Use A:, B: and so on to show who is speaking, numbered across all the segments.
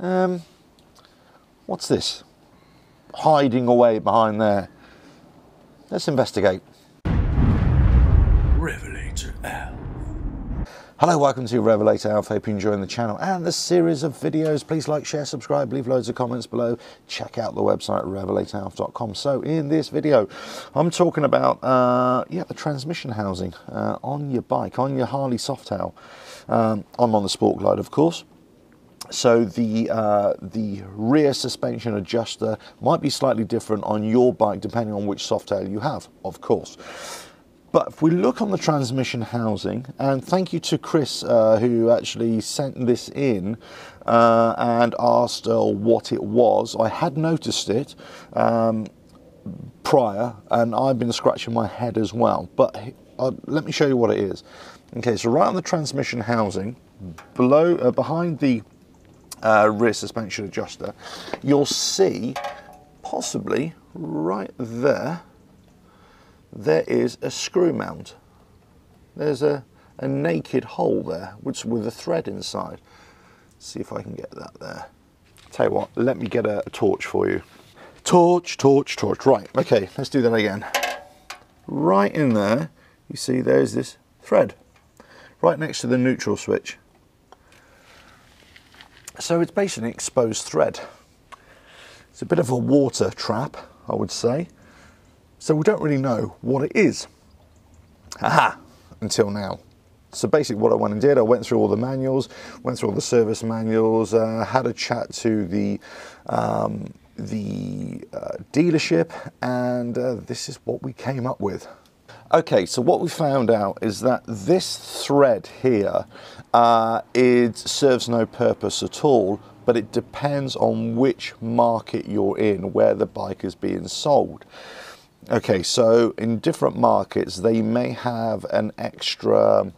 A: Um, what's this? Hiding away behind there. Let's investigate.
B: Revelator Alf.
A: Hello, welcome to Revelator Alf. Hope you're enjoying the channel and the series of videos. Please like, share, subscribe, leave loads of comments below. Check out the website revelatoralf.com. So, in this video, I'm talking about uh, yeah the transmission housing uh, on your bike, on your Harley Softail. Um, I'm on the Sport Glide, of course. So the uh, the rear suspension adjuster might be slightly different on your bike depending on which Softail you have, of course. But if we look on the transmission housing, and thank you to Chris uh, who actually sent this in uh, and asked uh, what it was. I had noticed it um, prior, and I've been scratching my head as well. But uh, let me show you what it is. Okay, so right on the transmission housing, below, uh, behind the uh, rear suspension adjuster, you'll see possibly right there there is a screw mount. There's a, a naked hole there, which with a thread inside. See if I can get that there. Tell you what, let me get a, a torch for you. Torch, torch, torch. Right, okay, let's do that again. Right in there, you see there's this thread, right next to the neutral switch. So it's basically an exposed thread. It's a bit of a water trap, I would say. So we don't really know what it is. Aha, until now. So basically what I went and did, I went through all the manuals, went through all the service manuals, uh, had a chat to the, um, the uh, dealership, and uh, this is what we came up with. Okay, so what we found out is that this thread here uh, it serves no purpose at all, but it depends on which market you're in, where the bike is being sold. Okay, so in different markets, they may have an extra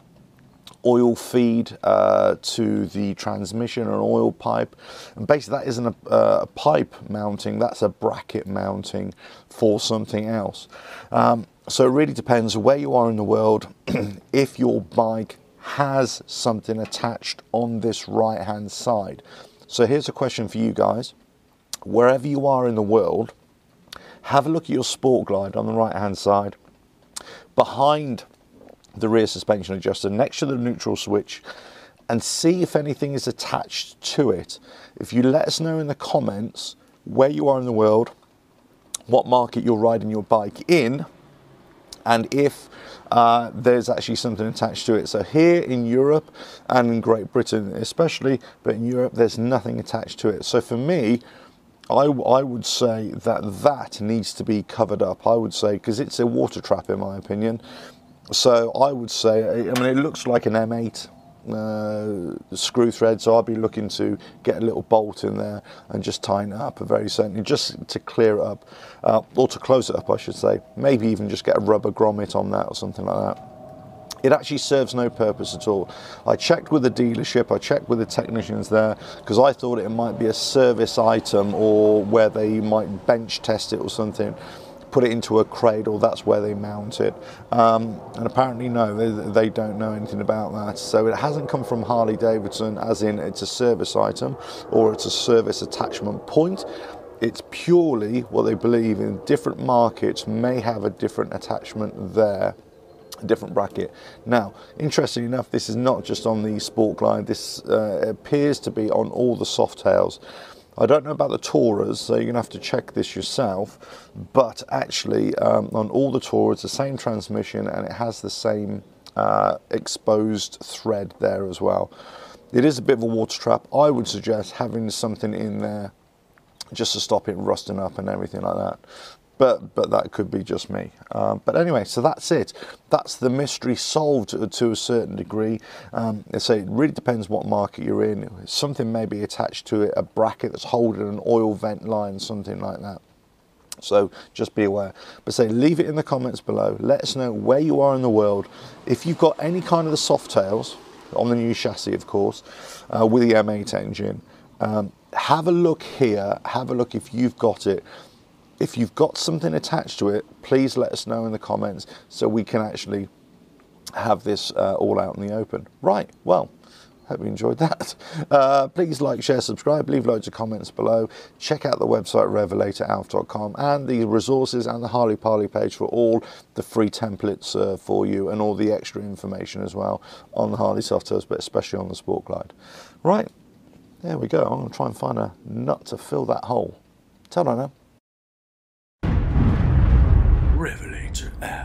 A: oil feed uh, to the transmission, an oil pipe. And basically, that isn't a, uh, a, pipe mounting, that's a bracket mounting for something else. Um, so it really depends where you are in the world. if your bike has something attached on this right hand side. So here's a question for you guys. Wherever you are in the world, have a look at your Sport Glide on the right hand side. Behind the rear suspension adjuster next to the neutral switch and see if anything is attached to it. If you let us know in the comments where you are in the world, what market you're riding your bike in, and if uh, there's actually something attached to it. So here in Europe and in Great Britain especially, but in Europe there's nothing attached to it. So for me, I, I would say that that needs to be covered up. I would say because it's a water trap in my opinion. So I would say, I mean, it looks like an M8 uh, screw thread, so I'll be looking to get a little bolt in there and just tighten it up very certainly, just to clear it up, uh, or to close it up, I should say. Maybe even just get a rubber grommet on that or something like that it actually serves no purpose at all. I checked with the dealership, I checked with the technicians there because I thought it might be a service item or where they might bench test it or something. Put it into a cradle, that's where they mount it. Um, and apparently, no, they, they don't know anything about that. So it hasn't come from Harley Davidson, as in it's a service item or it's a service attachment point it's purely what they believe in different markets may have a different attachment there a different bracket. Now, interestingly enough, this is not just on the Sport Glide, this uh, appears to be on all the Softails. I don't know about the Tourers, so you're going to have to check this yourself, but actually um, on all the Tourers, the same transmission and it has the same uh, exposed thread there as well. It is a bit of a water trap. I would suggest having something in there just to stop it rusting up and everything like that but but that could be just me. Um, but anyway, so that's it. That's the mystery solved to, a certain degree. Um, say it really depends what market you're in. Something may be attached to it, a bracket that's holding an oil vent line, something like that. So just be aware. But say, leave it in the comments below. Let us know where you are in the world. If you've got any kind of the Softails on the new chassis, of course, uh, with the M8 engine, um, have a look here. Have a look if you've got it if you've got something attached to it, please let us know in the comments so we can actually have this uh, all out in the open. Right, well, Hope you enjoyed that. Uh, please like, share, subscribe, leave loads of comments below. Check out the website revelatoralf.com and the resources and the Harley Parley page for all the free templates uh, for you and all the extra information as well on the Harley Softails, but especially on the Sport Glide. Right, there we go. I'm going to try and find a nut to fill that hole. Tell her now.
B: Al.